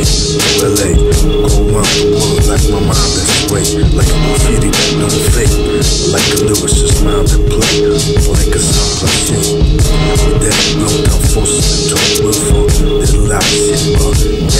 relate, relate. Go round the world like my mind is away. Like a graffiti that don't fake. Like a lyricist mind that play. Like a song I sing. With that, no doubt, forces to talk with her. That loud shit, but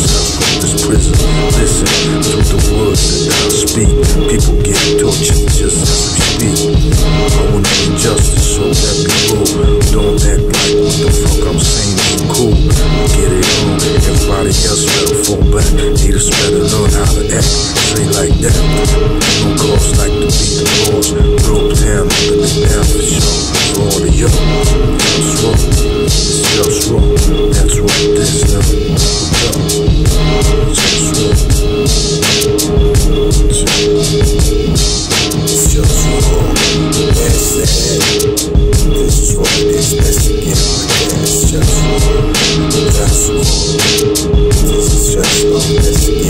need to from this prison. Listen, through the words that I speak, people get tortured just as we speak. I want to be justice, so let me rule. Don't act like what the fuck I'm saying is cool. Get it on, everybody else better fall back. Haters better learn how to act. Say like that. That's wrong. This is just wrong. Best